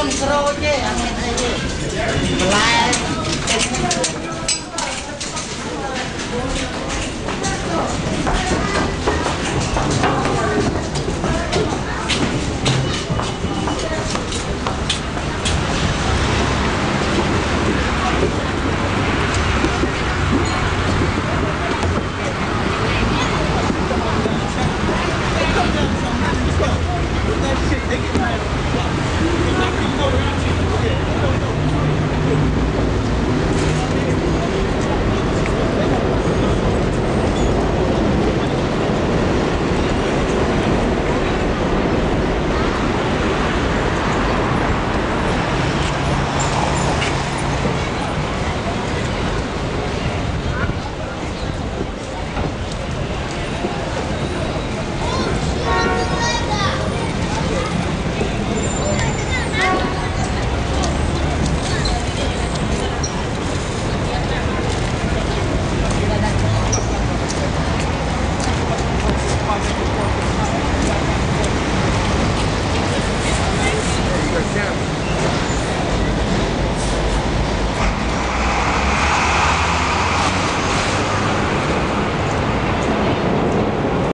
control chứ anh